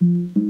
you